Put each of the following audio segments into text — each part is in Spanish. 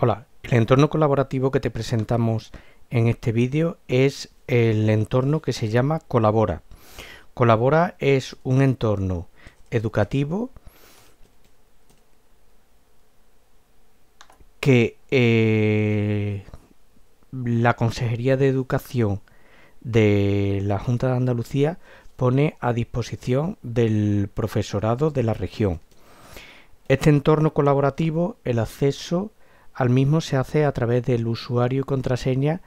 Hola, el entorno colaborativo que te presentamos en este vídeo es el entorno que se llama Colabora. Colabora es un entorno educativo que eh, la Consejería de Educación de la Junta de Andalucía pone a disposición del profesorado de la región. Este entorno colaborativo, el acceso al mismo se hace a través del usuario y contraseña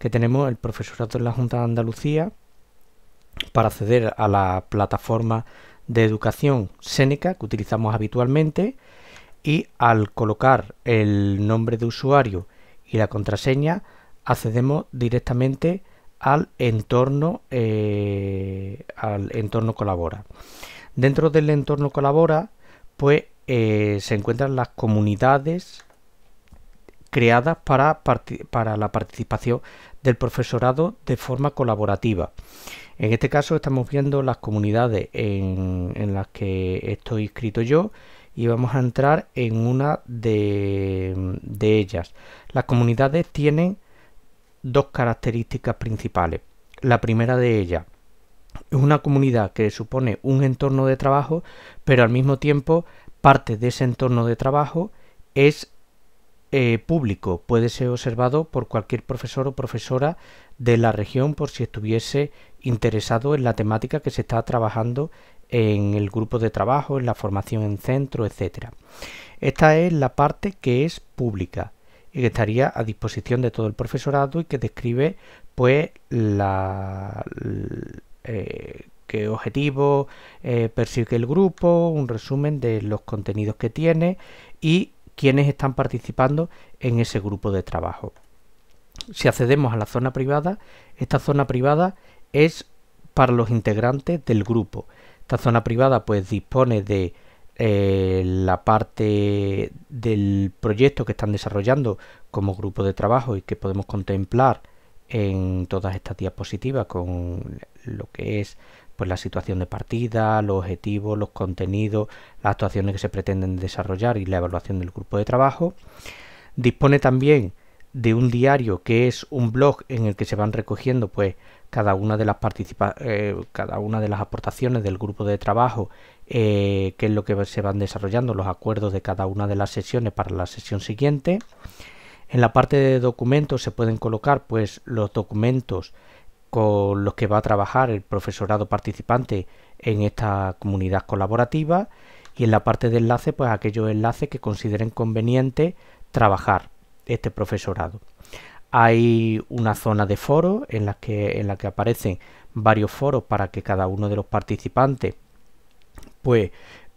que tenemos el profesorado de la Junta de Andalucía para acceder a la plataforma de educación Seneca que utilizamos habitualmente y al colocar el nombre de usuario y la contraseña accedemos directamente al entorno eh, al entorno colabora. Dentro del entorno colabora pues eh, se encuentran las comunidades creadas para, para la participación del profesorado de forma colaborativa. En este caso estamos viendo las comunidades en, las que estoy inscrito yo y vamos a entrar en una de, de ellas. Las comunidades tienen dos características principales. La primera de ellas es una comunidad que supone un entorno de trabajo, pero al mismo tiempo parte de ese entorno de trabajo es eh, público puede ser observado por cualquier profesor o profesora de la región por si estuviese interesado en la temática que se está trabajando en el grupo de trabajo, en la formación en centro, etcétera. Esta es la parte que es pública y que estaría a disposición de todo el profesorado y que describe pues la eh, qué objetivo eh, persigue el grupo, un resumen de los contenidos que tiene y quienes están participando en ese grupo de trabajo. Si accedemos a la zona privada, esta zona privada es para los integrantes del grupo. Esta zona privada pues dispone de eh, la parte del proyecto que están desarrollando como grupo de trabajo y que podemos contemplar en todas estas diapositivas con lo que es pues la situación de partida, los objetivos, los contenidos, las actuaciones que se pretenden desarrollar y la evaluación del grupo de trabajo. Dispone también de un diario que es un blog en el que se van recogiendo pues cada una de las eh, cada una de las aportaciones del grupo de trabajo eh, qué es lo que se van desarrollando los acuerdos de cada una de las sesiones para la sesión siguiente en la parte de documentos se pueden colocar pues los documentos con los que va a trabajar el profesorado participante en esta comunidad colaborativa y en la parte de enlace pues aquellos enlaces que consideren conveniente trabajar este profesorado. Hay una zona de foros en la que, en la que aparecen varios foros para que cada uno de los participantes pues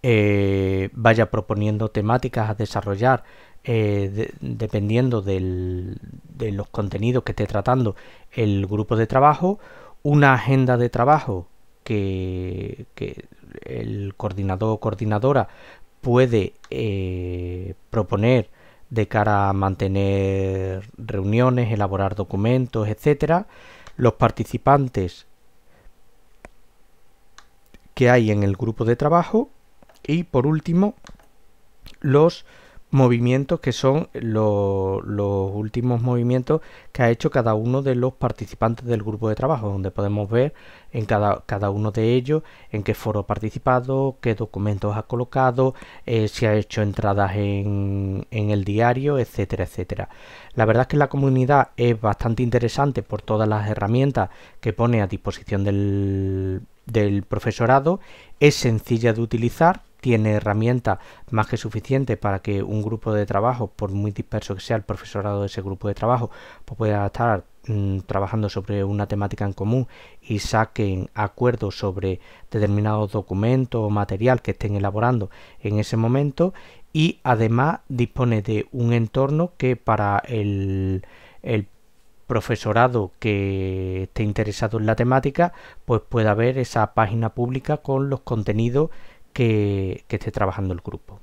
eh, vaya proponiendo temáticas a desarrollar eh, dependiendo de los contenidos que esté tratando el grupo de trabajo, una agenda de trabajo que, el coordinador o coordinadora puede eh, proponer de cara a mantener reuniones, elaborar documentos, etcétera. Los participantes que hay en el grupo de trabajo y por último los movimientos que son los últimos movimientos que ha hecho cada uno de los participantes del grupo de trabajo, donde podemos ver en cada, cada uno de ellos en qué foro ha participado, qué documentos ha colocado, eh, si ha hecho entradas en, en el diario, etcétera, etcétera. La verdad es que la comunidad es bastante interesante por todas las herramientas que pone a disposición del, del profesorado, es sencilla de utilizar, tiene herramientas más que suficientes para que un grupo de trabajo, por muy disperso que sea el profesorado de ese grupo de trabajo, pues pueda estar mm, trabajando sobre una temática en común y saquen acuerdos sobre determinados documentos o material que estén elaborando en ese momento y además dispone de un entorno que para el, el profesorado que esté interesado en la temática pues pueda ver esa página pública con los contenidos que, esté trabajando el grupo.